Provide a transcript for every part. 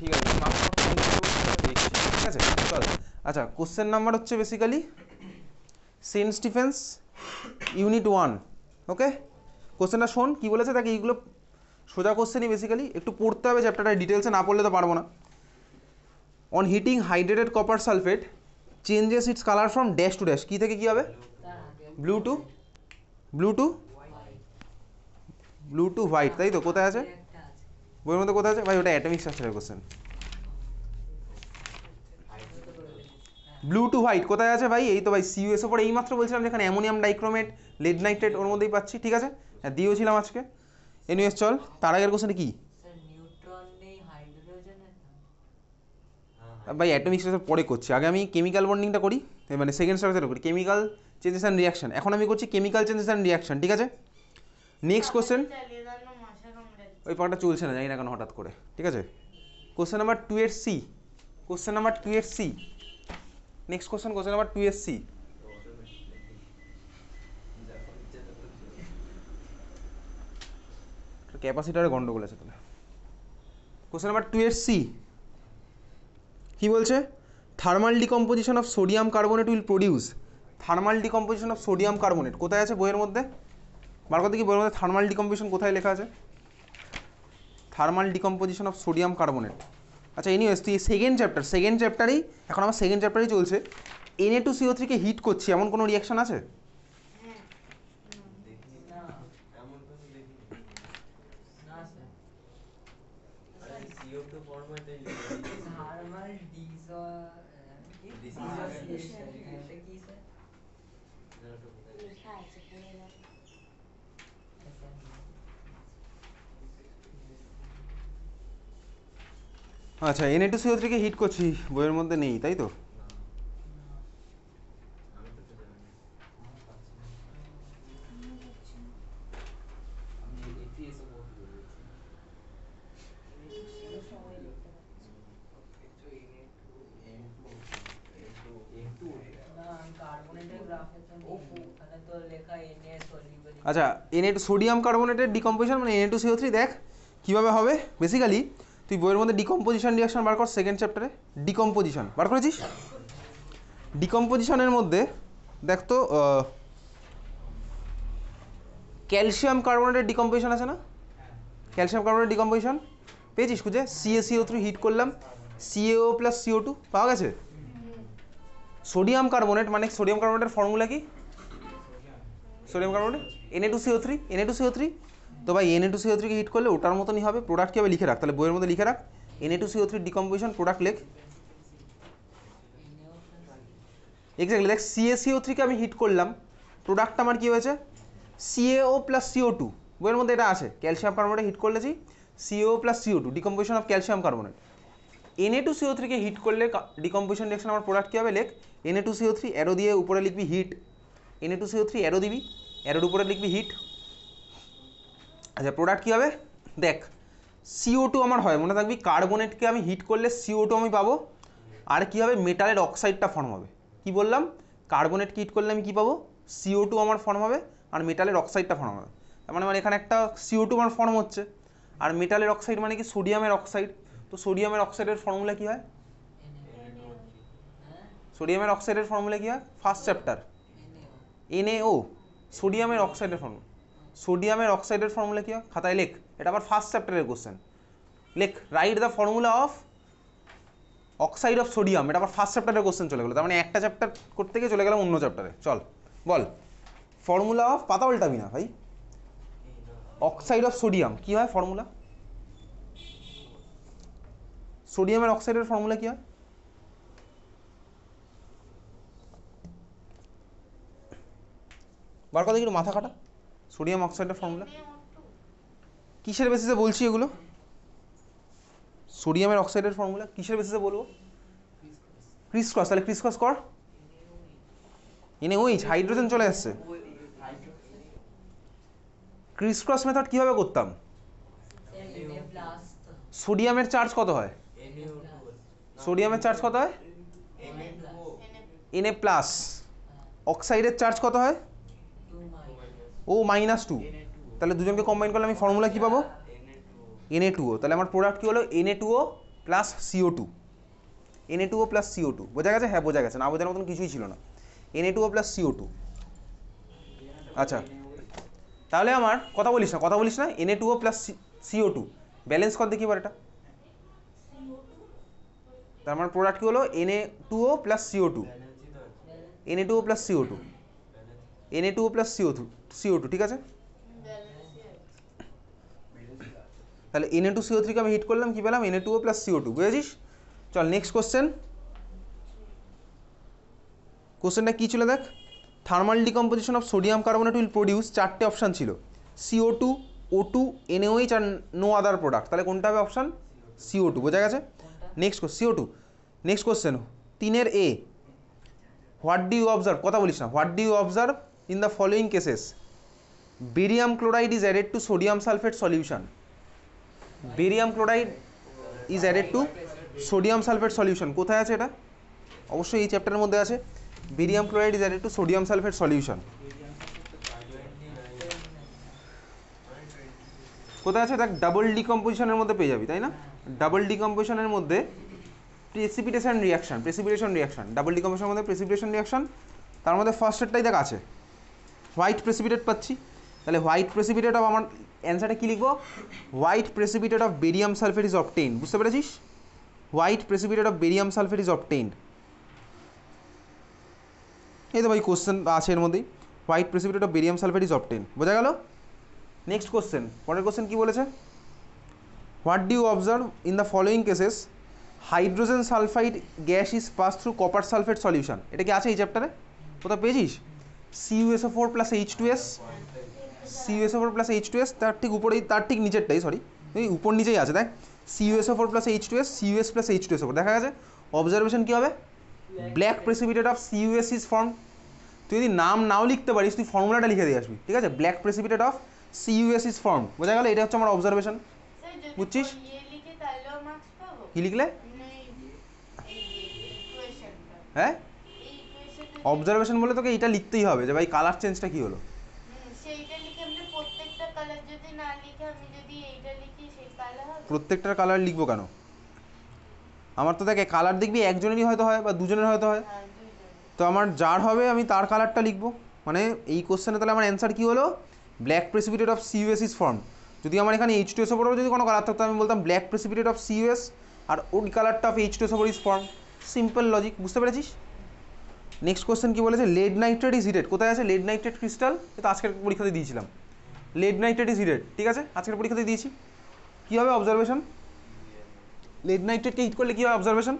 ঠিক আছে ঠিক আছে? চল আচ্ছা কোশ্চেন নাম্বার হচ্ছে basically Saint Stephen's unit one okay কোশ্চেনটা শোন, কী বলেছে? দেখ, এইগুলো সোজা কোশ্চেনই বেসিক্যালি একটু পড়তে হবে চ্যাপ্টারটা ডিটেলসে না পড়লে তো পারব না। On heating hydrated copper sulphate changes its colour from dash to dash কী থেকে কী হবে? Blue to blue to blue to white তাই তো? কোথায় আছে? বইয়ের মধ্যে কোথায় আছে? ভাই ওটা অ্যাটমিক স্ট্রাকচারের কোশ্চেন ব্লু টু হোয়াইট কোথায় আছে ভাই? এই তো ভাই সিইউএস ওপর এইমাত্র বলছিলাম যেখানে অ্যামোনিয়াম ডাইক্রোমেট লেড নাইট্রেট ওর মধ্যেই পাচ্ছি ঠিক আছে? হ্যাঁ দিয়েওছিলাম আজকে। এনিওয়েস চল তার আগের কোশ্চেন কি? স্যার নিউট্রন নেই হাইড্রোজেনের ভাই অ্যাটমিক স্ট্রাকচার পরে করছি। আগে আমি কেমিক্যাল বন্ডিংটা করি মানে সেকেন্ড স্ট্রাকচার করি। কেমিক্যাল চেঞ্জেস অ্যান্ড রিয়াকশন এখন আমি করছি কেমিক্যাল চেঞ্জেস অ্যান্ড রিয়াকশন ঠিক আছে? নেক্সট কোশ্চেন ওই পার্টটা চলছে না, জানি না কেন হঠাৎ করে। ঠিক আছে? কোশ্চেন নাম্বার টু এর সি কোশ্চেন নাম্বার টু এর C next question question number two এর সি ক্যাপাসিটারে গন্ডগোল আছে তাহলে। কোশ্চেন নাম্বার টু এর সি কি বলছে? Thermal decomposition of sodium carbonate will produce thermal decomposition of sodium carbonate কোথায় আছে বইয়ের মধ্যে? বার করতে কি বইয়ের মধ্যে থার্মাল ডিকম্পোজিশন কোথায় লেখা আছে? Thermal decomposition of sodium carbonate আচ্ছা এনিওয়েস তুই সেকেন্ড চ্যাপ্টার সেকেন্ড চ্যাপ্টারেই এখন আমার সেকেন্ড চ্যাপ্টারই চলছে। এনএ টু সিও থ্রিকে হিট করছি, এমন কোনো রিয়াকশান আছে না এমন কোনো দেখিনি না স্যার আরে সিও তো ফরম্যাটে থার্মাল ডিস Dissociation. এটা কি স্যার লেখা আছে পড়ে দাও আচ্ছা এনএ টু সিও থ্রিকে হিট করছি, বইয়ের মধ্যে নেই, তাই তো? আচ্ছা এনএ টু সোডিয়াম কার্বনেটের ডিকম্পোজিশন মানে এনএ টু সিও থ্রি দেখ, কীভাবে হবে? বেসিক্যালি তুই বইয়ের মধ্যে ডিকম্পোজিশন রিয়াকশন বার কর সেকেন্ড চ্যাপ্টারে ডিকম্পোজিশন বার করেছিস? ডিকম্পোজিশনের মধ্যে, দেখ তো ক্যালসিয়াম কার্বনেটের ডিকম্পোজিশন আছে না? ক্যালসিয়াম কার্বনেটের ডিকম্পোজিশন পেয়েছিস খুঁজে? সিএসিও থ্রি হিট করলাম। সিএও প্লাস সিও টু পাওয়া গেছে? সোডিয়াম কার্বনেট মানে সোডিয়াম কার্বনেটের ফর্মুলা কি? Sodium carbonate NA two CO three NA two CO three তো ভাই এন এ টু সিও থ্রিকে হিট করলে ওটার মতনই হবে প্রোডাক্ট কীভাবে লিখে রাখ, তাহলে বইয়ের মধ্যে লিখে রাখ। NA two CO three decomposition product লেখ। এক্স্যাক্টলি দেখ সিএসিও থ্রিকে আমি হিট করলাম প্রোডাক্টটা আমার কী হয়েছে? সিএও প্লাস সিও টু বইয়ের মধ্যে এটা আছে ক্যালসিয়াম কার্বনেটে heat করলেছি CO plus CO two decomposition of calcium carbonate NA two CO থ্রিকে heat করলে ডিকম্পোজিশন রিয়াকশন আমার প্রোডাক্ট কী হবে, লেখ? A two CO three arrow দিয়ে উপরে লিখবি heat N A two CO three arrow দিবি অ্যারোর উপরে লিখবি হিট আচ্ছা প্রোডাক্ট কী হবে? দেখ সিও টু আমার হয়, মনে থাকবি কার্বনেটকে আমি হিট করলে সিও টু আমি পাবো, আর কী হবে? মেটালের অক্সাইডটা ফর্ম হবে। কি বললাম? কার্বনেটকে হিট করলে আমি কী পাবো? সিও টু আমার ফর্ম হবে, আর মেটালের অক্সাইডটা ফর্ম হবে। তার মানে আমার এখানে একটা সিও টু আমার ফর্ম হচ্ছে। আর মেটালের অক্সাইড মানে কি? সোডিয়ামের অক্সাইড তো সোডিয়ামের অক্সাইডের ফর্মুলা কী হয়? সোডিয়ামের অক্সাইডের ফর্মুলা কী হয়? ফার্স্ট চ্যাপ্টার এনএও এনএও সোডিয়ামের অক্সাইডের ফর্মুলা সোডিয়ামের অক্সাইডের ফর্মুলা কী হয়? খাতায় লেখ। এটা আবার ফার্স্ট চ্যাপ্টারের কোশ্চেন লেখ write the formula of oxide of sodium এটা আবার ফার্স্ট চ্যাপ্টারের কোশ্চেন চলে গেলো। তার মানে একটা চ্যাপ্টার করতে গিয়ে চলে গেলাম অন্য চ্যাপ্টারে চল, বল। ফর্মুলা অফ পাতা উল্টাবি না, ভাই। অক্সাইড অফ সোডিয়াম কী হয় ফর্মুলা সোডিয়ামের অক্সাইডের ফর্মুলা কী হয়? বার কথা, একটু মাথা কাটা। সোডিয়াম অক্সাইডের ফর্মুলা কিসের বেসিসে বলছি এগুলো? সোডিয়ামের অক্সাইডের ফর্মুলা কিসের বেসিসে বলব? ক্রিস ক্রস তাহলে ক্রিস ক্রস কর। এনে ওই হাইড্রোজেন চলে আসছে ক্রিস ক্রস মেথড কীভাবে করতাম? সোডিয়ামের চার্জ কত হয়? সোডিয়ামের চার্জ কত হয়? এনএ প্লাস অক্সাইডের চার্জ কত হয়? ও মাইনাস টু তাহলে দুজনকে কম্বাইন করলে আমি ফর্মুলা কী পাবো? টু এনএ টুও তাহলে আমার প্রোডাক্ট কী হলো? NA two O plus CO two NA two O plus CO two বোঝা গেছে? হ্যাঁ বোঝা গেছে। না বোঝার মতন কিছুই ছিল না। N A two O plus C O two আচ্ছা। তাহলে আমার কথা বলিস না, কথা বলিস না। N A two O plus C O two balance কর দেখি এবার এটা। তার মানে প্রোডাক্ট কী হলো? N A two O plus C O two ব্যালেন্সই তো আছে N A two O plus C O two balance N A two O plus C O two C O two ঠিক আছে? তাহলে এনএ টু সিও থ্রিকে আমি heat করলাম, কি পেলাম? N A two O plus C O two বুঝেছিস? চল next question কোশ্চেনটা কী ছিল দেখ? Thermal decomposition of sodium carbonate will produce চারটে অপশান ছিল। C O two O two N A O H R no other product তাহলে কোনটা হবে অপশান সিও টু বোঝা গেছে? Next C O two next question তিনের A what do you observe কথা বলিস না। What do you observe in the following cases barium chloride is added to sodium sulphate solution barium chloride is added to sodium sulphate solution কোথায় আছে এটা? অবশ্যই এই চ্যাপ্টারের মধ্যে আছে। Barium chloride is added to sodium sulphate solution কোথায় আছে? দেখ ডাবল ডিকম্পোজিশনের মধ্যে পেয়ে যাবি, তাই না? ডাবল ডিকম্পোজিশনের মধ্যে precipitation reaction precipitation reaction double ডিকম্পোজিশনের মধ্যে প্রেসিপিটেশন রিয়াকশন তার মধ্যে ফার্স্টেরটাই দেখ আছে। হোয়াইট প্রেসিপিটেট পাচ্ছি। তাহলে হোয়াইট প্রেসিপিটেট অফ আমার অ্যান্সারটা কী লিখব? White precipitate of barium sulphate is obtain বুঝতে পেরেছিস? White precipitate of barium sulphate is obtained এই তো ভাই কোশ্চেন আছে এর মধ্যেই। White precipitate of barium sulphate is obtain বোঝা গেল? নেক্সট কোশ্চেন পরের কোশ্চেন কী বলেছে? What do you observe in the following cases hydrogen sulphide gas is pass through copper sulphate solution এটা কি আছে এই চ্যাপ্টারে কোথাও পেয়েছিস? C U S O four plus H two S C U S O four plus H two S তার ঠিক উপরেই তার ঠিক নিচেরটাই সরি এই উপর নিচেই আছে দেখ। C U S O four plus H two S C U S plus H two S ওপর দেখা গেছে? অবজারভেশন কী হবে? Black precipitate of C U S is form তুই যদি নাম নাও লিখতে পারিস তুই ফর্মুলাটা লিখে দিয়ে আসবি ঠিক আছে? Black precipitate of C U S is form বোঝা গেল? এটা হচ্ছে আমার অবজারভেশন বুঝছিস? ইয়ে কী লিখলে? হ্যাঁ? অবজারভেশন বলে তোকে এটা লিখতেই হবে যে ভাই কালার চেঞ্জটা কী হলো সেইটা লিখে আমরা প্রত্যেকটা কালার যদি না লিখে আমি যদি এইটা লিখি সেই কালার হবে প্রত্যেকটার কালার লিখব কেন? আমার তো দেখে কালার দেখবি একজনেরই হয়তো হয় বা দুজনের হয়তো হয়। হ্যাঁ তো আমার যার হবে আমি তার কালারটা লিখব। মানে এই কোশ্চেনে তাহলে আমার অ্যান্সার কী হলো? Black precipitate of C U S is form যদি আমার এখানে এইচ টু এস ওপরেও যদি কোনো কালার থাকতো আমি বলতাম black precipitate of C U S আর ওই কালারটা অফ এইচ টু এস ওপর ইজ ফর্ম সিম্পল লজিক বুঝতে পেরেছিস? নেক্সট কোশ্চেন কী বলেছে? লেড নাইট্রেট ইজ হিটেড কোথায় আছে লেড নাইট্রেট ক্রিস্টাল এটা আজকের পরীক্ষাতে দিয়েছিলাম। লেড নাইট্রেট ইজ হিটেড ঠিক আছে? আজকের পরীক্ষাতে দিয়েছি। কী হবে অবজারভেশন লেড নাইট্রেটকে হিট করলে কী হবে observation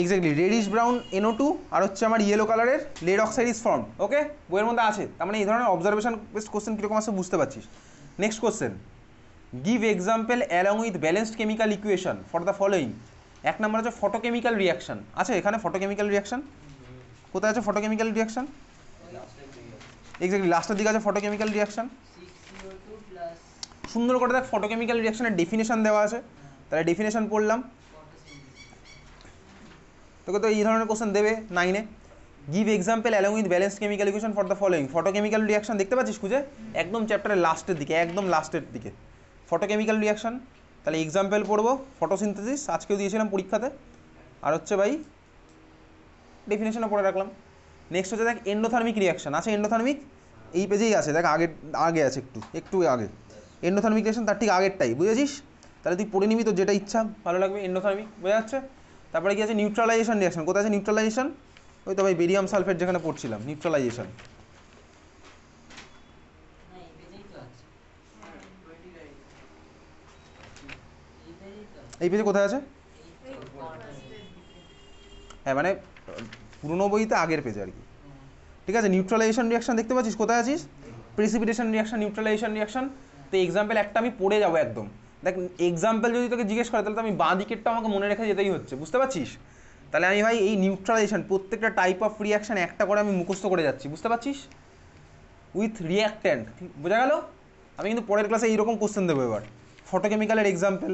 exactly reddish brown N O two আর হচ্ছে আমার ইয়েলো কালারের lead oxide is form okay বইয়ের মধ্যে আছে, তার মানে এই ধরনের অবজারভেশন বেস্ট কোশ্চেন কীরকম আছে বুঝতে পারছিস। Next question give example along with balanced chemical equation for the following এক নম্বর আছে ফটোকেমিক্যাল রিয়াকশন আছে এখানে ফটোকেমিক্যাল রিয়াকশন কোথায় আছে ফটোকেমিক্যাল রিয়াকশন এক্স্যাক্টলি লাস্টের দিকে আছে ফটোকেমিক্যাল রিয়াকশন সুন্দর করে দেখ ফটোকেমিক্যাল রিয়াকশনের ডেফিনেশন দেওয়া আছে। তাহলে ডেফিনেশন পড়লাম। তোকে তো এই ধরনের কোশ্চেন দেবে নাইনে give example along with balance chemical equation for the following photochemical reaction দেখতে পাচ্ছিস খুঁজে? একদম চ্যাপ্টারের লাস্টের দিকে, একদম লাস্টের দিকে। ফটোকেমিক্যাল রিয়াকশন তাহলে এক্সাম্পল পড়ব ফটোসিনথেসিস আজকেও দিয়েছিলাম পরীক্ষাতে। আর হচ্ছে ভাই ডেফিনেশনও পড়ে রাখলাম। নেক্সট হচ্ছে দেখ এন্ডোথার্মিক রিয়াকশন আছে এন্ডোথার্মিক এই পেজেই আছে দেখ আগে আগে আছে একটু একটু আগে। এন্ডোথার্মিক রিয়াকশন তার ঠিক আগেরটাই বুঝেছিস? তাহলে তুই পড়ে নিবি তো যেটা ইচ্ছা। ভালো লাগবে এন্ডোথার্মিক বোঝা যাচ্ছে? তারপরে কি আছে? নিউট্রালাইজেশন রিয়াকশন কোথায় আছে নিউট্রালাইজেশন ওই তো ভাই বেরিয়াম সালফেট যেখানে পড়ছিলাম নিউট্রালাইজেশন এই আছে এই পেজেই তো আছে। এই পেজে কোথায় আছে। হ্যাঁ মানে পুরনো বইতে আগের পেজে আর কি। ঠিক আছে নিউট্রালাইজেশন রিয়াকশন দেখতে পাচ্ছিস? কোথায় আছিস? প্রেসিপিটেশন রিয়াকশন নিউট্রালাইজেশন রিয়াকশন তো এক্সাম্পল একটা আমি পড়ে যাব একদম। দেখ এক্সাম্পল যদি তোকে জিজ্ঞেস করে, তাহলে তো আমি বাঁ দিকেরটা আমাকে মনে রেখে যেতেই হচ্ছে, বুঝতে পারছিস? তাহলে আমি ভাই এই নিউট্রালাইজেশন প্রত্যেকটা টাইপ অফ রিয়াকশন একটা করে আমি মুখস্থ করে যাচ্ছি, বুঝতে পারছিস? উইথ রিয়াক্ট্যান্ট বোঝা গেল? আমি কিন্তু পরের ক্লাসে এইরকম কোশ্চেন দেবো এবার। ফটোকেমিক্যালের এক্সাম্পল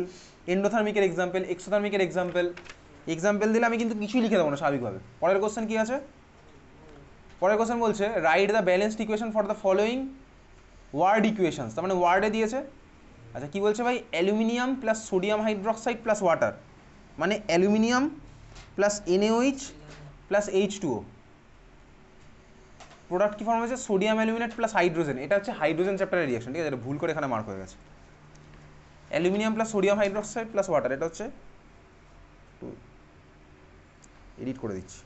এন্ডোথার্মিকের এক্সাম্পল এক্সোথার্মিকের এক্সাম্পল এক্সাম্পল দিলে আমি কিন্তু কিছুই লিখে দেবো না স্বাভাবিকভাবে। পরের কোশ্চেন কী আছে? পরের কোশ্চেন বলছে write the balanced equation for the following word equations তার মানে ওয়ার্ডে দিয়েছে। আচ্ছা কি বলছে ভাই? Aluminium plus sodium hydroxide plus water মানে aluminium plus N H plus H two O product কি ফর্ম হয়েছে? Sodium aluminate plus hydrogen. এটা হচ্ছে হাইড্রোজেন চ্যাপ্টারের রিয়াকশন ঠিক আছে? এটা ভুল করে এখানে মার্ক হয়ে গেছে। Aluminium plus sodium hydroxide plus water এটা হচ্ছে এডিট করে দিচ্ছি।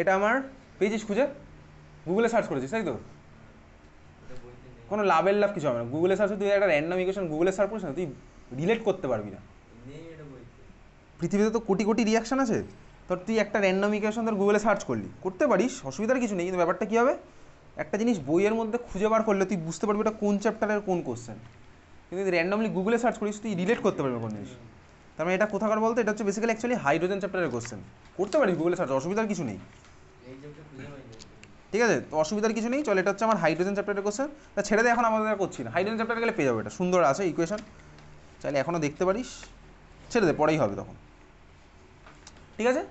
এটা আমার পেয়েছিস খুঁজে গুগলে সার্চ করেছিস, তাই তো? কোনো লাভের লাভ কিছু হবে না। গুগলে সার্চ তুই একটা র্যান্ডম ইকুয়েশন গুগলে সার্চ করিস না, তুই রিলেট করতে পারবি না। পৃথিবীতে তো কোটি কোটি রিয়াকশন আছে। তোর তুই একটা র্যান্ডম ইকুয়েশন তোর গুগলে সার্চ করলি। করতে পারিস, অসুবিধার কিছু নেই, কিন্তু ব্যাপারটা কী হবে? একটা জিনিস বইয়ের মধ্যে খুঁজে বার করলে তুই বুঝতে পারবি এটা কোন চ্যাপ্টারের কোন কোশ্চেন কিন্তু র্যান্ডমলি গুগলে সার্চ করিস, তুই রিলেট করতে পারবি কোন জিনিস। তার মানে এটা কোথাকার বলতে? এটা হচ্ছে বেসিক্যালি অ্যাকচুয়ালি হাইড্রোজেন চ্যাপ্টারের কোশ্চেন করতে পারি গুগলে সার্চ অসুবিধার কিছু নেই। ঠিক আছে? তো অসুবিধার কিছু নেই, চল, এটা হচ্ছে আমার হাইড্রোজেন চ্যাপ্টারের কোশ্চেন তা ছেড়ে দে, এখন আমাদের করছি। না হাইড্রোজেন চ্যাপ্টারে গেলে পেয়ে যাবে এটা। সুন্দর আছে ইকুয়েশন চাইলে এখনও দেখতে পারিস। ছেড়ে দে, পরেই হবে তখন। ঠিক আছে?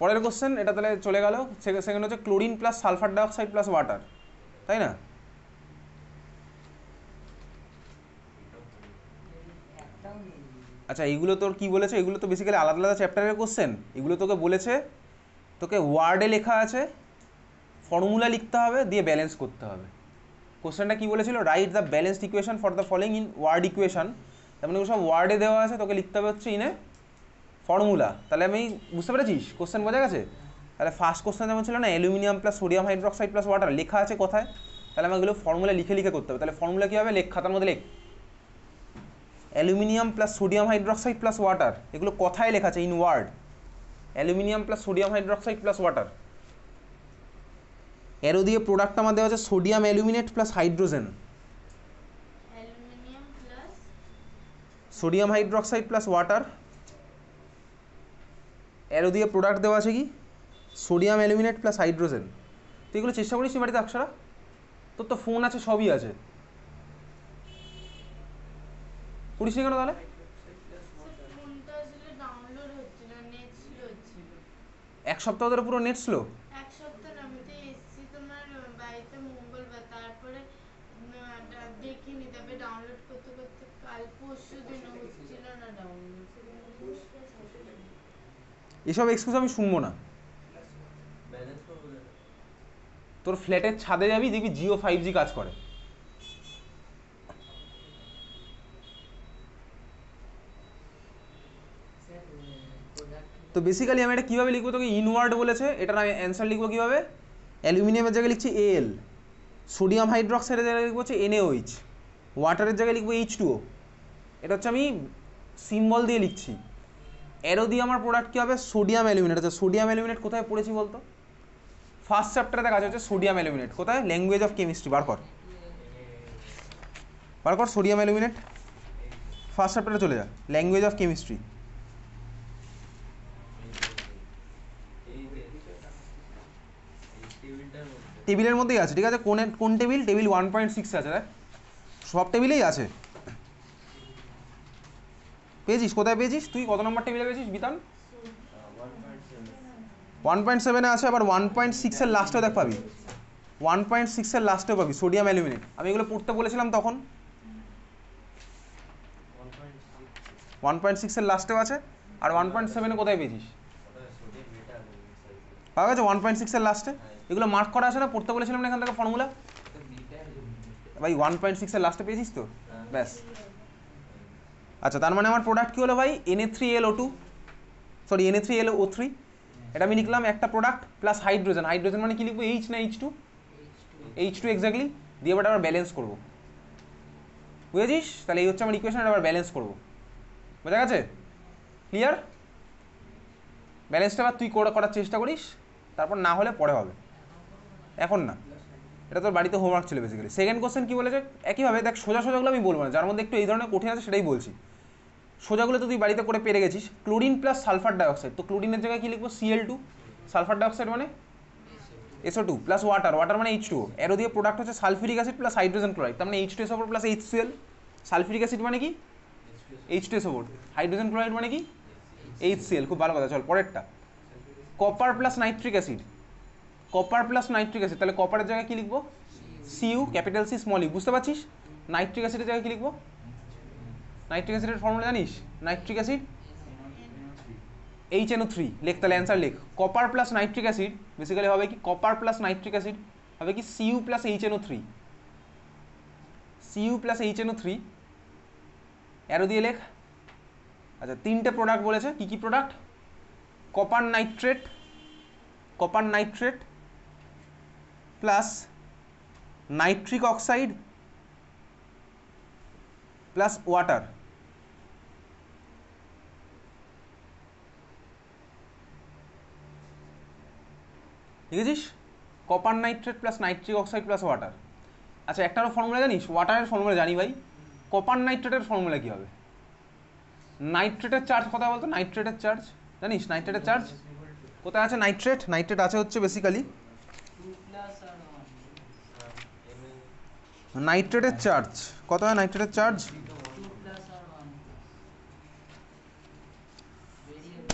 পরের কোশ্চেন এটা তাহলে চলে গেল। সেকেন্ড হচ্ছে chlorine plus sulphur dioxide plus water তাই না? আচ্ছা এগুলো তোর কি বলেছে? এগুলো তো বেসিক্যালি আলাদা আলাদা চ্যাপ্টারের কোশ্চেন এগুলো তোকে বলেছে, তোকে ওয়ার্ডে লেখা আছে ফর্মুলা লিখতে হবে, দিয়ে ব্যালেন্স করতে হবে। কোশ্চেনটা কি বলেছিল? Write the balanced equation for the following in word equation তার মানে সব ওয়ার্ডে দেওয়া আছে, তোকে লিখতে হবে হচ্ছে ইনে ফর্মুলা তাহলে আমি বুঝতে পেরেছিস? কোশ্চেন বোঝা গেছে? তাহলে ফার্স্ট কোশ্চেন যেমন ছিল না aluminium plus sodium hydroxide plus water লেখা আছে কোথায়? তাহলে আমাকে এগুলো ফর্মুলা লিখে লিখে করতে হবে। তাহলে ফর্মুলা কী হবে? লেখ, খাতার মধ্যে লেখ। Aluminium plus sodium hydroxide plus water এগুলো কথায় লেখা আছে in word aluminium plus sodium hydroxide plus water এরও দিয়ে প্রোডাক্ট আমার দেওয়া আছে sodium aluminate plus hydrogen sodium hydroxide plus water এরও দিয়ে প্রোডাক্ট দেওয়া আছে কি? সোডিয়াম অ্যালুমিনেট প্লাস হাইড্রোজেন তুই এগুলো চেষ্টা করিস বাড়িতে অক্ষরা। তোর তো ফোন আছে সবই আছে। করিস নি কেন তাহলে? এক সপ্তাহ ধরে পুরো নেট স্লো এক সপ্তাহ না আমি তো এসছি তোমার বাড়িতে মঙ্গলবার তারপরে দেখিনি তবে ডাউনলোড করতে করতে কাল পরশু দিন হচ্ছিল না ডাউনলোড এসব এক্সকিউজ আমি শুনব না। তোর ফ্ল্যাটের ছাদে যাবি দেখবি জিও ফাইভ জি কাজ করে স্যার প্রোডাক্ট তো বেসিক্যালি আমি এটা কীভাবে লিখব? তোকে ইনওয়ার্ড বলেছে। এটার আমি অ্যান্সার লিখব কীভাবে? অ্যালুমিনিয়ামের জায়গায় লিখছি এল সোডিয়াম হাইড্রোক্সাইডের জায়গায় লিখব হচ্ছে এনএওইচ ওয়াটারের জায়গায় লিখব এইচ টুও এটা হচ্ছে আমি সিম্বল দিয়ে লিখছি। এরো দিয়ে আমার প্রোডাক্ট কী হবে? সোডিয়াম অ্যালুমিনেট আচ্ছা সোডিয়াম অ্যালুমিনেট কোথায় পড়েছি বলতো? ফার্স্ট চ্যাপ্টারে দেখা যাচ্ছে সোডিয়াম অ্যালুমিনেট কোথায়? ল্যাঙ্গুয়েজ অফ কেমিস্ট্রি বার কর। বার কর সোডিয়াম অ্যালুমিনেট ফার্স্ট চ্যাপ্টারে চলে যা। ল্যাঙ্গুয়েজ অফ কেমিস্ট্রি টেবিলের মধ্যেই আছে, ঠিক আছে? কোন কোন table? Table one point six আছে সব টেবিলেই আছে। পেয়েছিস? কোথায় পেয়েছিস? তুই কত নম্বর টেবিলে পেয়েছিস, বিতান? ওয়ান পয়েন্ট সেভেনে আছে, আবার ওয়ান পয়েন্ট সিক্সের লাস্টেও দেখ পাবি। ওয়ান পয়েন্ট সিক্সের লাস্টেও পাবি সোডিয়াম অ্যালুমিনেট আমি এগুলো পড়তে বলেছিলাম তখন। ওয়ান পয়েন্ট সিক্সের লাস্টেও আছে, আর ওয়ান পয়েন্ট সেভেনে কোথায় পেয়েছিস? পাওয়া গেছে ওয়ান পয়েন্ট সিক্সের লাস্টে এগুলো মার্ক করা আছে না? পড়তে বলেছিলাম না এখান থেকে ফর্মুলা ভাই ওয়ান পয়েন্ট সিক্সের লাস্টে পেয়েছিস তো? ব্যাস। আচ্ছা তার মানে আমার প্রোডাক্ট কী হলো ভাই? N A three L O two sorry N A three L O three এটা আমি লিখলাম একটা প্রোডাক্ট প্লাস হাইড্রোজেন হাইড্রোজেন মানে কি লিখব? এইচ না H two H two exactly দিয়ে এবার আবার ব্যালেন্স করব। বুঝেছিস? তাহলে এই হচ্ছে আমার ইকুয়েশন আবার ব্যালেন্স করব। বোঝা গেছে? ক্লিয়ার ব্যালেন্সটা আবার তুই করে করার চেষ্টা করিস। তারপর না হলে পরে হবে। এখন না। এটা তোর বাড়িতে হোমওয়ার্ক ছিল বেসিক্যালি সেকেন্ড কোশ্চেন কী বলেছে? একইভাবে দেখ, সোজা সোজাগুলো আমি বলব না। যার মধ্যে একটু এই ধরনের কঠিন আছে সেটাই বলছি। সোজাগুলো তো তুই বাড়িতে করে পেরে গেছিস। ক্লোরিন প্লাস সালফার ডাইঅক্সাইড তো ক্লোরিনের জায়গায় কী লিখব? C L two sulphur dioxide মানে? S O two plus water water মানে এইচ টু এরও দিয়ে প্রোডাক্ট হচ্ছে sulphuric acid plus hydrogen chloride তার মানে H two S O plus H C L sulphuric acid মানে কি? H two S O hydrogen chloride মানে কি? এইচ সিএল খুব ভালো কথা। চল, পরেরটা। Copper plus nitric acid copper plus nitric acid তাহলে কপারের জায়গায় কি লিখব? C U capital C small U বুঝতে পারছিস? নাইট্রিক অ্যাসিডের জায়গায় কি লিখব? নাইট্রিক অ্যাসিডের ফর্মুলা জানিস? Nitric acid H N O three লেখ, তাহলে অ্যান্সার লেখ। Copper plus nitric acid basically হবে কি? কপার প্লাস নাইট্রিক অ্যাসিড হবে কি? C U plus H N O three C U plus H N O three arrow দিয়ে লেখ। আচ্ছা তিনটে প্রোডাক্ট বলেছে। কি কি product copper nitrate copper nitrate plus nitric oxide plus water. দেখেছিস? Copper nitrate plus nitric oxide plus water আচ্ছা একটারও ফর্মুলা জানিস? ওয়াটারের ফর্মুলা জানি ভাই। কপার নাইট্রেটের ফর্মুলা কী হবে? নাইট্রেটের চার্জ কথা বলতো? নাইট্রেটের চার্জ জানিস? নাইট্রেটের চার্জ কোথায় আছে নাইট্রেট নাইট্রেট আছে হচ্ছে বেসিক্যালি টু প্লাস আর ওয়ান নাইট্রেটের চার্জ। কত হয় নাইট্রেটের চার্জ?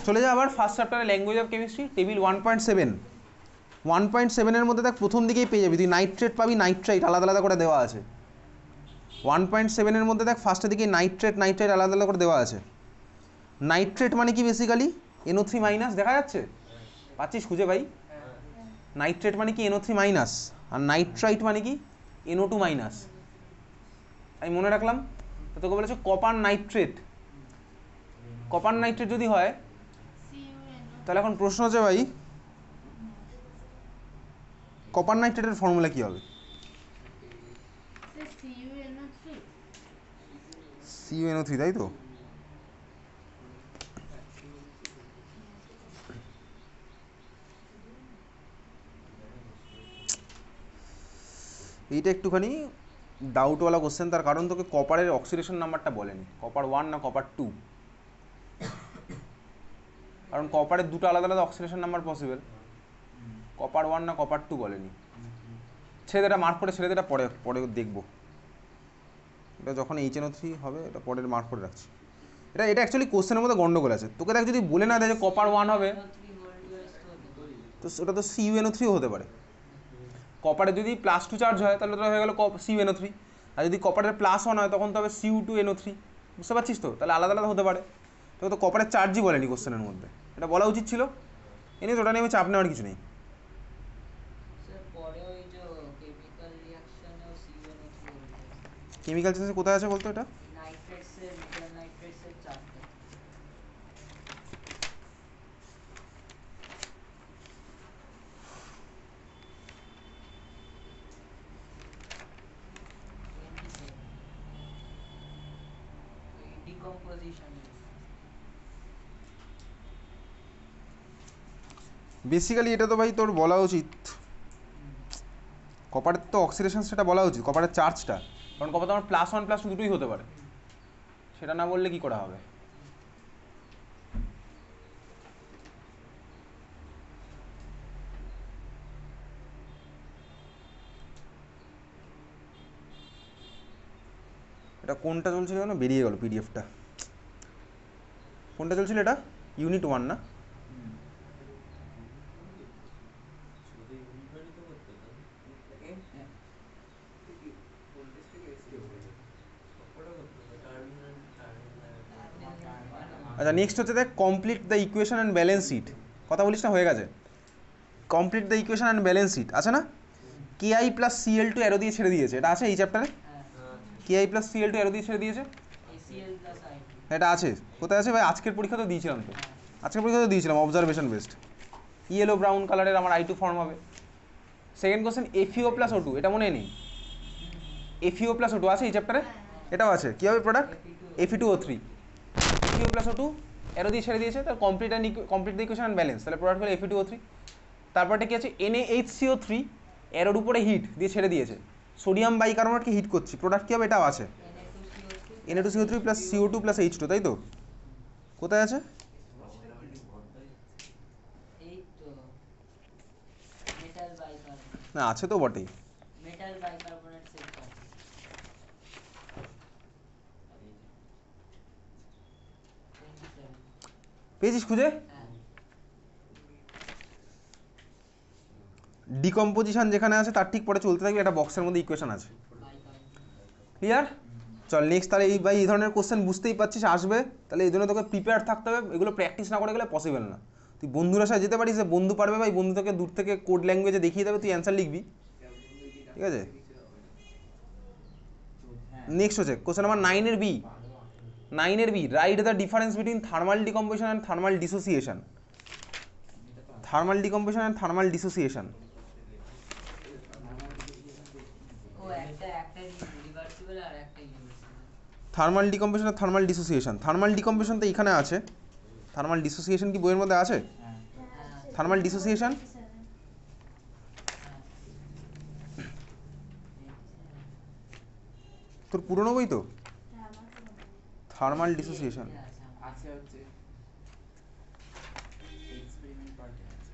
চলে যা আবার ফার্স্ট চ্যাপ্টারে language of chemistry table one point seven one point সেভেনের মধ্যে দেখ প্রথম দিকেই পেয়ে যাবি। তুই নাইট্রেট পাবি নাইট্রাইট আলাদা আলাদা করে দেওয়া আছে। ওয়ান পয়েন্ট সেভেনের মধ্যে দেখ ফার্স্টের দিকে নাইট্রেট নাইট্রাইট আলাদা আলাদা করে দেওয়া আছে। নাইট্রেট মানে কি বেসিক্যালি এনও থ্রি মাইনাস দেখা যাচ্ছে? পাচ্ছিস খুঁজে ভাই? নাইট্রেট মানে কি? এনও থ্রি মাইনাস আর নাইট্রাইট মানে কি? এনও টু মাইনাস আমি মনে রাখলাম তো তোকে বলেছে কপার নাইট্রেট কপার নাইট্রেট যদি হয় তাহলে এখন প্রশ্ন হচ্ছে ভাই কপার নাইট্রেটের ফর্মুলা কি হবে? সিউএনও থ্রি তাই তো? এইটা একটুখানি ডাউটওয়ালা কোশ্চেন তার কারণ তোকে কপারের অক্সিডেশন নাম্বারটা বলেনি। কপার ওয়ান না কপার টু কারণ কপারের দুটো আলাদা আলাদা oxidation number possible copper one না কপার টু বলেনি। ছেড়ে এটা মার্ক করে, ছেড়ে পরে পরে দেখব। এটা যখন এইচ এনও থ্রি হবে, এটা পরের মার্ক করে রাখছি। এটা এটা অ্যাকচুয়ালি কোশ্চেনের মধ্যে গন্ডগোল আছে। তোকে দেখ যদি বলে না দেয় যে কপার ওয়ান হবে, তো ওটা তো সিইউএনও থ্রিও হতে পারে। কপারে যদি প্লাস টু চার্জ হয় তাহলে তো হয়ে গেল সিইউএনও থ্রি আর যদি কপারের প্লাস ওয়ান হয় তখন তো হবে সিউ টু এনও থ্রি বুঝতে পারছিস তো? তাহলে আলাদা আলাদা হতে পারে। তোকে তো কপারের চার্জই বলেনি কোশ্চেনের মধ্যে। এটা বলা উচিত ছিল। এনে ওটা নিয়ে চাপ নেওয়ার কিছু নেই। কেমিক্যাল কোথায় আছে বলতো এটা নাইট্রেটসের মেটাল নাইট্রেটসের চারটে ডিকম্পোজিশন বেসিক্যালি এটা তো ভাই তোর বলা উচিত। কপারের তো অক্সিডেশন সেটা বলা উচিত কপারের চার্জটা কারণ কপার তো আমার প্লাস ওয়ান প্লাস টু দুটোই হতে পারে। সেটা না বললে কি করা হবে? এটা কোনটা চলছিল যেন? বেরিয়ে গেল পিডিএফটা কোনটা চলছিল এটা? ইউনিট ওয়ান না শুধু ইউনিটই তো করতে হতো সবকটা করতে হতো টার্মিনাল টার্মিনাল আচ্ছা নেক্সট হচ্ছে দেখ complete the equation and balance sheet কথা বলিস না, হয়ে গেছে। Complete the equation and balance sheet আছে না? K I plus C L two arrow দিয়ে ছেড়ে দিয়েছে। এটা আছে এই চ্যাপ্টারে K I plus C L two arrow দিয়ে ছেড়ে দিয়েছে? এটা আছে। কোথায় আছে? ভাই, আজকের পরীক্ষা তো দিয়েছিলাম তো। আজকের পরীক্ষা তো দিয়েছিলাম অবজারভেশন বেসড ইয়েলো ব্রাউন কালারের আমার আই টু ফর্ম হবে। Second question F E O plus O two এটা মনে নেই? এফিও প্লাস ও টু আছে এই চ্যাপ্টারে এটাও আছে। কী হবে product F E two O three F E O plus O two arrow দিয়ে ছেড়ে দিয়েছে তার complete and complete the equation and balance তাহলে প্রোডাক্ট হলো F E two O three তারপরটা কি আছে? N A H C O three এরোর উপরে হিট দিয়ে ছেড়ে দিয়েছে। সোডিয়াম বাইকার্বনেটকে হিট করছি প্রোডাক্ট কী হবে? এটাও আছে। N A two C O three plus C O two plus H two তাই তো? কোথায় আছে? না আছে তো বটেই মেটাল বাইকার্বনেট সেট কর টোয়েন্টি সেভেন পেয়েছিস খুঁজে? ডিকম্পোজিশন যেখানে আছে, তার ঠিক পরে চলতে থাকবে, একটা বক্সের মধ্যে ইকুয়েশন আছে। ক্লিয়ার চল নেক্সট তাহলে এই ভাই এই ধরনের কোশ্চেন বুঝতেই পারছিস, আসবে। তাহলে এই জন্য তোকে প্রিপেয়ার থাকতে হবে, এগুলো প্র্যাকটিস না করে গেলে পসিবল না। তুই বন্ধুরা সাথে যেতে পারিস, যে বন্ধু পারবে ভাই বন্ধু তোকে দূর থেকে কোড ল্যাঙ্গুয়েজে দেখিয়ে দেবে, তুই অ্যান্সার লিখবি। ঠিক আছে? নেক্সট হচ্ছে কোশ্চেন নাম্বার নাইনের বি নাইনের B write the difference between thermal decomposition and thermal dissociation. Thermal decomposition and thermal dissociation. Thermal decomposition R thermal dissociation. Thermal decomposition তো এখানে আছে। থার্মাল ডিসোসিয়েশন কি বইয়ের মধ্যে আছে? হ্যাঁ থার্মাল ডিসোসিয়েশন? তোর পুরনো বই তো? থার্মাল ডিসোসিয়েশন আছে হচ্ছে এক্সপেরিমেন্ট পার্টে আছে।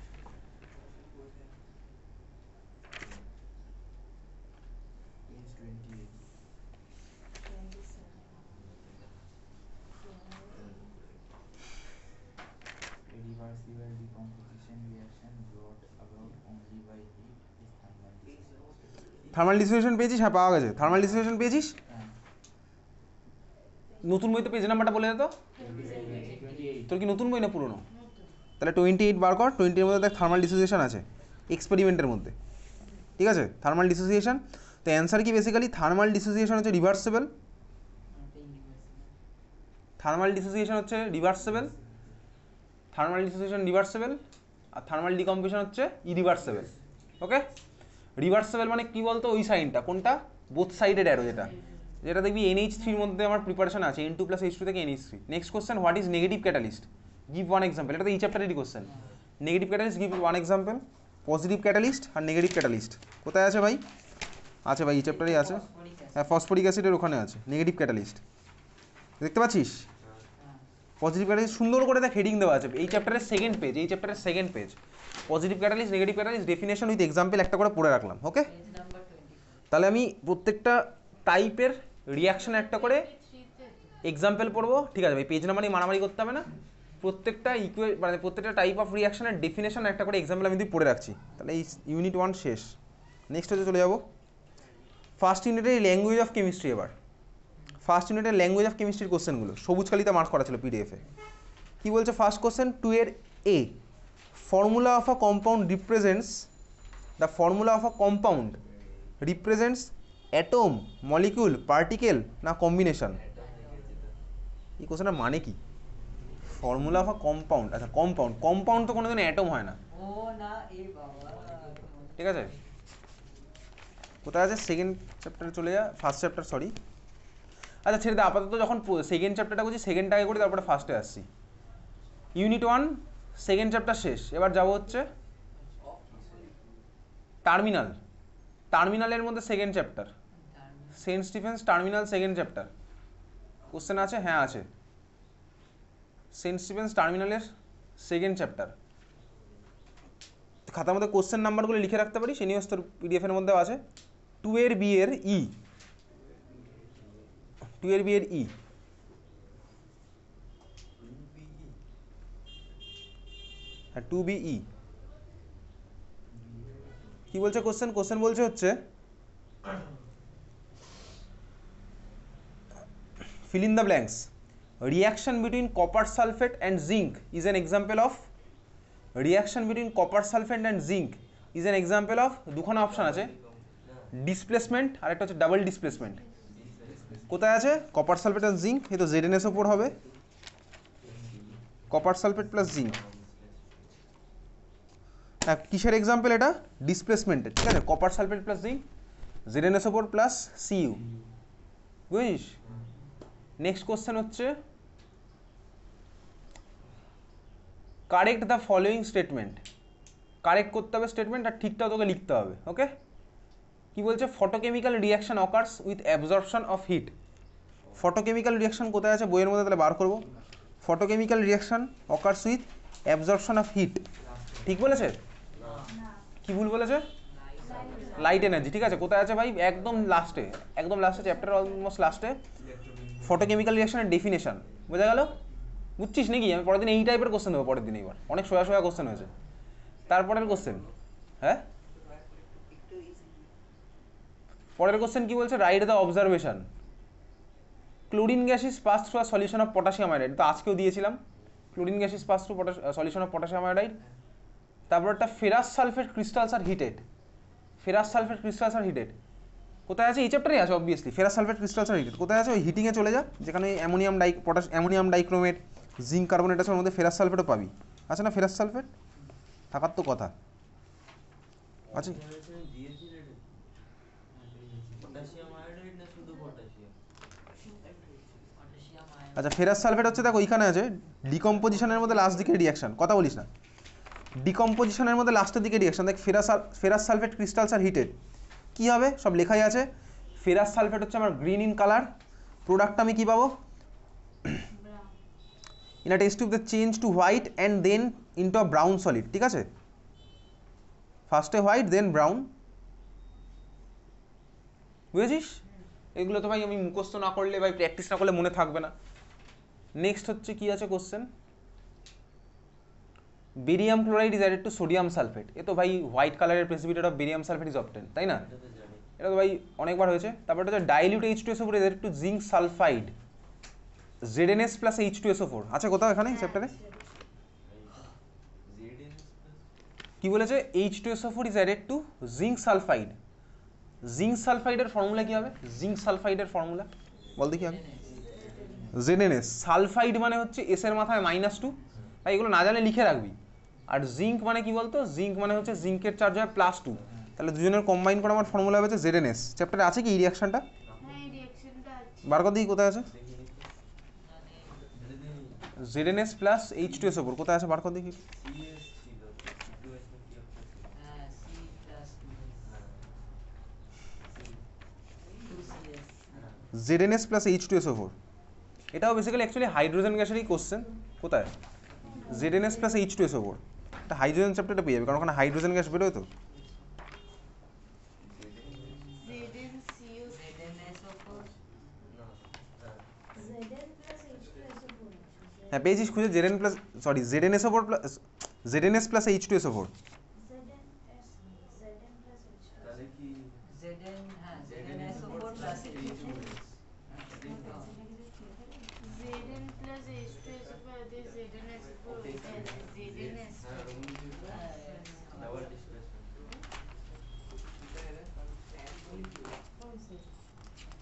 Page twenty eight Reversible decomposition reaction brought about only by heat is thermal dissociation. Thermal dissociation পেয়েছিস? হ্যাঁ পাওয়া গেছে। থার্মাল ডিসোসিয়েশন পেয়েছিস? নতুন বই তো পেজ নাম্বারটা বলে দে তো। তোর কি নতুন বই না পুরনো? তাহলে টোয়েন্টি এইট বার কর টোয়েন্টির মধ্যে দেখ থার্মাল ডিসোসিয়েশন আছে এক্সপেরিমেন্টের মধ্যে। ঠিক আছে? থার্মাল ডিসোসিয়েশন তো অ্যান্সার কি বেসিক্যালি থার্মাল ডিসোসিয়েশন হচ্ছে রিভার্সেবল থার্মাল ডিসোসিয়েশন হচ্ছে রিভার্সেবল থার্মাল ডিসোসিয়েশন রিভার্সেবল আর থার্মাল ডিকম্পোজিশন হচ্ছে ইরিভার্সেবল ওকে রিভার্সেবল মানে কি বলতো? ওই সাইনটা কোনটা? বোথ সাইডেড অ্যারো যেটা। যেটা দেখবি এনএইচ থ্রির মধ্যে আমার প্রিপারেশন আছে N two plus H two থেকে N H three next question what is negative catalyst give one example এটা তো এই চ্যাপ্টারেরই question negative catalyst give one example positive catalyst আর নেগেটিভ ক্যাটালিস্ট কোথায় আছে ভাই? আছে ভাই এই চ্যাপ্টারেই আছে। হ্যাঁ ফসফরিক অ্যাসিডের ওখানে আছে নেগেটিভ ক্যাটালিস্ট দেখতে পাচ্ছিস? পজিটিভ ক্যাটালিস্ট সুন্দর করে দেখ হেডিং দেওয়া আছে। এই চ্যাপ্টারের সেকেন্ড পেজ এই চ্যাপ্টারের second page positive catalyst negative catalyst definition with example একটা করে পড়ে রাখলাম ওকে তাহলে আমি প্রত্যেকটা টাইপের রিয়াকশন একটা করে এক্সাম্পল পড়ব, ঠিক আছে, ভাই পেজ নাম্বারই মারামারি করতে হবে না। প্রত্যেকটা ইকুয়ে মানে প্রত্যেকটা টাইপ অফ রিয়াকশনের ডেফিনেশন একটা করে এক্সাম্পল আমি তুই পড়ে রাখছি, তাহলে এই ইউনিট ওয়ান শেষ। নেক্সট হচ্ছে চলে যাব। ফার্স্ট ইউনিটের ল্যাঙ্গুয়েজ অফ কেমিস্ট্রি এবার। ফার্স্ট ইউনিটের ল্যাঙ্গুয়েজ অফ কেমিস্ট্রির কোশ্চেনগুলো সবুজ কালিতে মার্ক করা ছিল পিডিএফে কি বলছে ফার্স্ট কোশ্চেন টু এর A formula of a compound represents the formula of a compound represents atom molecule particle না কম্বিনেশন এই কোশ্চেনটা মানে কি? ফর্মুলা অফ কম্পাউন্ড আচ্ছা কম্পাউন্ড কম্পাউন্ড তো কোনোদিন অ্যাটম হয় না। ঠিক আছে? কোথায় আছে? সেকেন্ড চ্যাপ্টারে চলে যা ফার্স্ট চ্যাপ্টার সরি আচ্ছা ছেড়ে দে আপাতত যখন সেকেন্ড চ্যাপ্টারটা করছি সেকেন্ডটা আগে করি তারপরে ফার্স্টে আসছি। ইউনিট ওয়ান সেকেন্ড চ্যাপ্টার শেষ। এবার যাব হচ্ছে টার্মিনাল টার্মিনালের মধ্যে second chapter saint Stephen's terminal second chapter. Question আছে? হ্যাঁ আছে। সেন্ট স্টিফেন্স টার্মিনালের সেকেন্ড চ্যাপ্টার। খাতার মধ্যে কোশ্চেন নাম্বারগুলো লিখে রাখতে পারি, সে তোর পিডিএফের মধ্যেও আছে। টু এর বি এর ই টু এর বি এর ই হ্যাঁ টু বি ই কি বলছে কোশ্চেন কোশ্চেন বলছে হচ্ছে fill in the blanks. Reaction between copper sulfate and zinc is an example of, reaction between copper sulfate and zinc is an example of, দুখানা option আছে। Displacement আর একটা হচ্ছে double displacement কোথায় আছে? কপার সালফেট আর zinc এই তো Z N SO four হবে। কপার সালফেট প্লাস জিঙ্ক হ্যাঁ কিসের এক্সাম্পল এটা? ডিসপ্লেসমেন্টের ঠিক আছে? Copper sulphate plus zinc Z N SO four plus CU বুঝিস নেক্সট কোশ্চেন হচ্ছে correct the following statement correct করতে হবে স্টেটমেন্ট আর ঠিকঠাক তোকে লিখতে হবে ওকে কি বলছে? Photochemical reaction occurs with absorption of heat photochemical reaction কোথায় আছে? বইয়ের মধ্যে তাহলে বার করব। Photochemical reaction occurs with absorption of heat ঠিক বলেছে? কি ভুল বলেছে? লাইট এনার্জি ঠিক আছে, কোথায় আছে ভাই? একদম লাস্টে একদম লাস্টে চ্যাপ্টার অলমোস্ট লাস্টে ফটোকেমিক্যাল রিয়াকশনের ডেফিনেশন বোঝা গেল? বুঝছিস নাকি? আমি পরের দিন এই টাইপের কোশ্চেন দেবো পরের দিন এবার অনেক সোয়া সোয়া কোশ্চেন হয়েছে। তারপরের কোশ্চেন হ্যাঁ? পরের কোশ্চেন কি বলছে? Write the observation chlorine gas is pass through a solution of potassium iodide তো আজকেও দিয়েছিলাম। Chlorine gas is pass through solution of potassium iodide তারপর একটা ferrous sulphate crystals are heated ferrous sulphate crystals are heated কোথায় আছে এই চ্যাপ্টারে আছে অবভিয়াসলি ফেরাস সালফেট ক্রিস্টালস আর কোথায় আছে? ওই হিটিংয়ে চলে যা, যেখানে ammonium die potash ammonium dichromate zinc carbonate আছে, ওর মধ্যে ফেরাস সালফেটও পাবি। আছে না ফেরাস সালফেট থাকার তো কথা। আছে? আচ্ছা ফেরাস সালফেট হচ্ছে, দেখো, ওইখানে আছে ডিকম্পোজিশনের মধ্যে লাস্ট দিকে রিয়াকশন কথা বলিস না। ডিকম্পোজিশনের মধ্যে লাস্টের দিকে রিয়াকশন দেখ ferrous ferrous sulphate crystals are heated কী হবে? সব লেখাই আছে। ফেরাস সালফেট হচ্ছে আমার গ্রিন ইন কালার প্রোডাক্ট আমি কী পাবো? In a test tube the change to white and then into a brown solid ঠিক আছে? ফার্স্টে হোয়াইট দেন ব্রাউন বুঝেছিস? এগুলো তো ভাই আমি মুখস্থ না করলে ভাই প্র্যাকটিস না করলে মনে থাকবে না। নেক্সট হচ্ছে কি আছে question barium chloride is added to sodium sulphate এ তো ভাই হোয়াইট কালারের precipitate of barium sulphate is obtain তাই না? এটা তো ভাই অনেকবার হয়েছে। তারপর হচ্ছে dilute H two SO four is to zinc sulphide ZNS plus H two SO four আছে কোথাও এখানে চ্যাপ্টারে কি বলেছে? H two SO four is added to zinc sulphide zinc সালফাইডের formula কি হবে? জিঙ্ক সালফাইডের ফর্মুলা বল দেখি আগে। জেডএনএস সালফাইড মানে হচ্ছে এস এর মাথায় মাইনাস টু ভাই এগুলো না জানলে লিখে রাখবি। আর জিঙ্ক মানে কি বলতো? জিঙ্ক মানে হচ্ছে জিঙ্কের চার্জ হয় প্লাস টু তাহলে দুজনের কম্বাইন করে আমার ফর্মুলা হয়েছে হবে জেডএনএস চ্যাপ্টারে আছে কি এই রিয়াকশনটা বার কর কোথায় আছে। এটা দেখি ZNS plus H two S ওপর। কোথায় আছে বার কর দেখি ছিল two S plus H two S ওপর। এটাও বেসিক্যালি অ্যাকচুয়ালি হাইড্রোজেন গ্যাসেরই কোশ্চেন কোথায়? ZNS plus H two S ওপর। এটা হাইড্রোজেন চ্যাপ্টারটা পেয়ে যাবে, কারণ ওখানে হাইড্রোজেন গ্যাস বেরোয় তো। হ্যাঁ পেয়েছিস খুঁজে? জেড এন হ্যাঁ সরি পেয়েছিস খুঁজে এস প্লাস সরি প্লাস ওপর plus S plus H two S ওপর তাহলে কি জেডএন হ্যাঁ জেডএনএস ওপর plus H ZN plus H two S উপর ওদের জেডেন এস উপর ওইটা আছে জেডেন এস হ্যাঁ ডাবল ডিসপ্লেসমেন্ট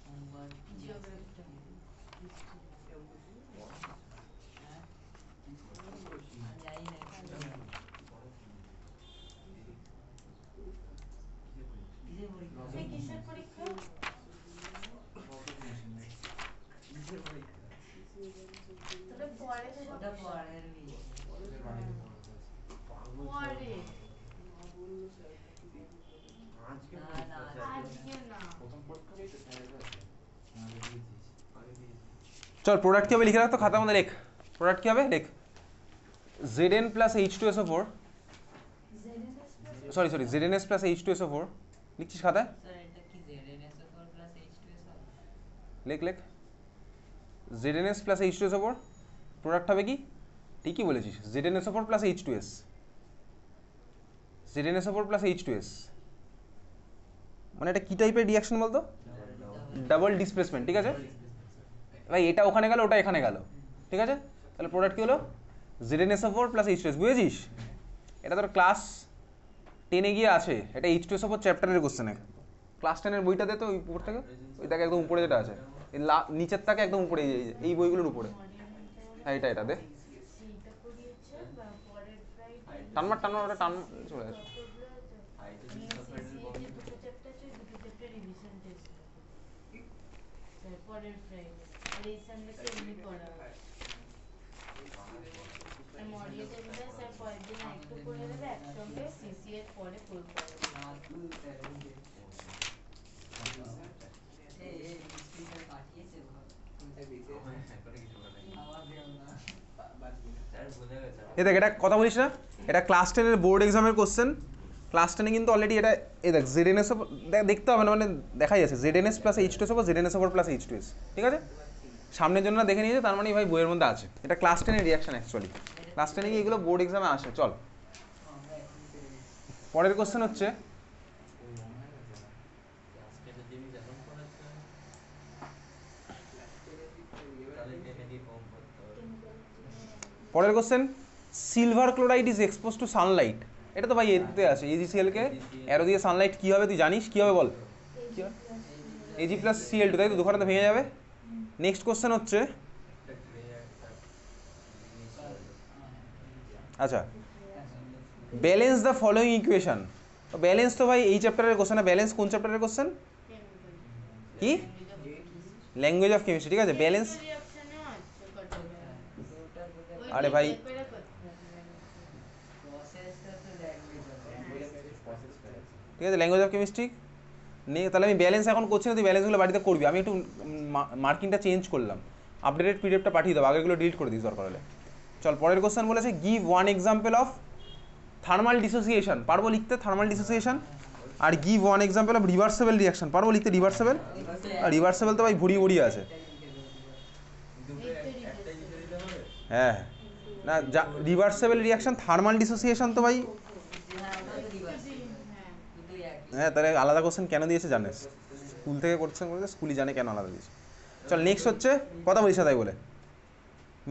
হোমওয়ার্ক জিওগ্রাফিটা হ্যাঁ আমি জানি না কিসের পরীক্ষা সে কিসের পরীক্ষা তবে পরে তো ওটা পরের ইয়ে। পরে আজকে না, না, আজকে না প্রথম পরীক্ষা তো স্যারের আছে আমাদের দিয়েছিস আগে দিয়েছি চল প্রোডাক্ট কী হবে? লিখে রাখ তো খাতা মধ্যে লেখ। প্রোডাক্ট কী হবে? লেখ। Z N plus H two S O four sorry sorry Z N S plus H two S O four লিখছিস খাতায়? জেডএনএস ওপর প্লাস এইচ টু এস লেখ লেখ। প্লাস এইচ টু এস ওপর প্রোডাক্ট হবে কি? ঠিকই বলেছিস। জেডএনএস ওপর plus H two S Z N S ওপর প্লাস এইচ টু এস মানে এটা কী টাইপের রিয়াকশন বলতো? ডাবল ডিসপ্লেসমেন্ট ঠিক আছে? ভাই, এটা ওখানে গেল, ওটা এখানে গেল। ঠিক আছে? তাহলে প্রোডাক্ট কী হলো? জেডএনএস ওপর প্লাস এইচ টু এস বুঝেছিস? এটা তোর ক্লাস টেনে গিয়ে আছে। এটা এইচ টু এস ওপর চ্যাপ্টারের কোশ্চেনে ক্লাস টেনের বইটা দে তো ওই উপর থেকে। ওই দেখে একদম উপরে যেটা আছে। নিচের থেকে একদম উপরে এই বইগুলোর উপরে। হ্যাঁ এটা এটা দে। পরের টানমার টানমার ওটা টান চলে আসে হাইড্রোজেন সালফাইডের যে বন্ধ দুটো চ্যাপ্টার আছে দুটো চ্যাপ্টার রিভিশন টেস্ট পরের ফ্রাইডে আর এই সানডেতে এমনি পড়া হয় আর মডিউলটা স্যার পরের দিন আরেকটু করে দেবে একসঙ্গে সিসি এর পরে ফুল করে দেবে এই এই স্পিকার পাঠিয়েছে ভাব এখনও কিছু বলে নাই। আমার দেও না স্যার ভুলে গেছে এ দেখ, এটা কথা বলিস না। এটা ক্লাস টেনের বোর্ড এক্সামের কোশ্চেন ক্লাস টেনে কিন্তু অলরেডি এটা এ দেখ জেড এন এস দেখতে হবে না মানে দেখাই আছে। Z N S plus H two S Z N S ওপর প্লাস এইচ টু এস ঠিক আছে? সামনের জন্য দেখে নিয়েছে তার মানে ভাই বইয়ের মধ্যে আছে। এটা ক্লাস টেনের রিয়াকশন অ্যাকচুয়ালি ক্লাস টেনে গিয়ে এগুলো বোর্ড এক্সামে আসে। চল। পরের কোশ্চেন হচ্ছে ক্লাস টেনে যিনি যখন পড়াচ্ছে তাহলে টেনে কি কম পড়তে হবে পরের question silver chloride is expose to sunlight এটা তো ভাই এতে আছে এজিসিএল কে অ্যারো দিয়ে সানলাইট কী হবে তুই জানিস? কী হবে বল? এজি প্লাস সিএল টু তাই তো? দুখানে তো ভেঙে যাবে। নেক্সট কোশ্চেন হচ্ছে। আচ্ছা balance the following equation balance তো ভাই এই চ্যাপ্টারের কোশ্চেন ব্যালেন্স কোন চ্যাপ্টারের কোশ্চেন কি? ল্যাঙ্গুয়েজ অফ কেমিস্ট্রি ঠিক আছে? ব্যালেন্স আরে ভাই। ঠিক আছে ল্যাঙ্গুয়েজ অফ কেমিস্ট্রি নিয়ে তাহলে আমি ব্যালেন্স এখন করছি না, তুই ব্যালেন্সগুলো বাড়িতে করবি। আমি একটু মার্কিংটা চেঞ্জ করলাম। আপডেটেড পিডিএফটা পাঠিয়ে দেবো আগেগুলো ডিলিট করে দিস দরকার হলে। চল, পরের কোশ্চেন বলেছে give one example of thermal dissociation পারব লিখতে thermal dissociation R give one example of reversible reaction পারব লিখতে রিভার্সেবল আর রিভার্সেবল তো ভাই ভুড়িয়ে ভুড়িয়ে আছে। হবে হ্যাঁ। না, যা রিভার্সেবল রিয়াকশন থার্মাল ডিসোসিয়েশন তো ভাই। হ্যাঁ তাহলে আলাদা কোশ্চেন কেন দিয়েছে জানিস? স্কুল থেকে কোশ্চেন করেছে স্কুলই জানে কেন আলাদা দিয়েছে। চল নেক্সট হচ্ছে, কথা বলিস তাই বলে।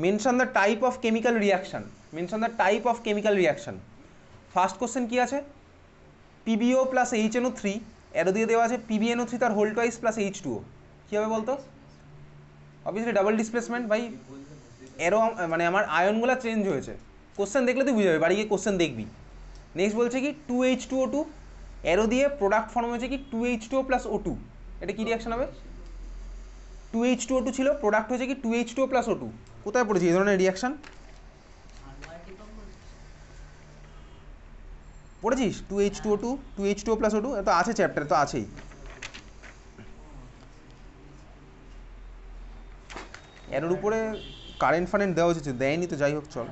Mention the type of chemical reaction mention the type of chemical reaction first question কী আছে? PBO plus H NO three arrow দিয়ে দেওয়া আছে পিবিএনও থ্রি তার হোল্ড টয়েস প্লাস এইচ টুও কী হবে বলতো? অবভিয়াসলি ডাবল ডিসপ্লেসমেন্ট ভাই। এরো মানে আমার আয়নগুলো চেঞ্জ হয়েছে। কোশ্চেন দেখলে তুই বুঝে যাবে, বাড়ি গিয়ে কোশ্চেন দেখবি। নেক্সট বলছে কি two H two O two arrow দিয়ে প্রোডাক্ট ফর্ম হয়েছে কি two H two O plus O two এটা কী রিয়াকশন হবে? Two H two O two ছিল প্রোডাক্ট হয়েছে কি two H two O plus O two কোথায় পড়েছে এই ধরনের রিয়াকশন পড়েছিস? Two H two O two two H two O plus O two তো আছে চ্যাপ্টার তো আছেই। এর উপরে কারেন্ট ফারেন্ট দেওয়া উচিত, দেয়নি তো যাই হোক, চল।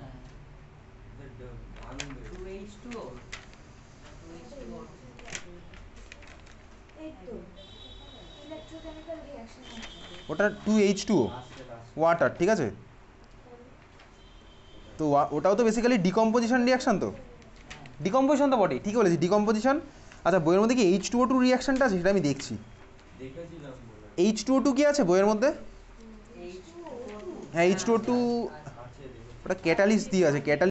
ওটা টু এইচ টু ওয়াটার ঠিক আছে? তো ওটাও তো বেসিক্যালি ডিকম্পোজিশন রিয়াকশান তো। ডিকম্পোজিশন তো বটেই ঠিক বলেছি ডিকম্পোজিশন আচ্ছা বইয়ের মধ্যে কি এইচ টু ও টু রিয়াকশানটা আছে? সেটা আমি দেখছি। এইচ টু ও টু কি আছে বইয়ের মধ্যে? হ্যাঁ এইচ টু ও টু আছে দেখেছি ওটা ক্যাটালিস্ট দিয়ে আছে ক্যাটালিস্ট